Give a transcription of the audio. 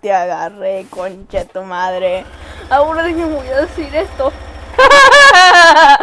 Te agarré, concha tu madre. Ahora sí me voy a decir esto.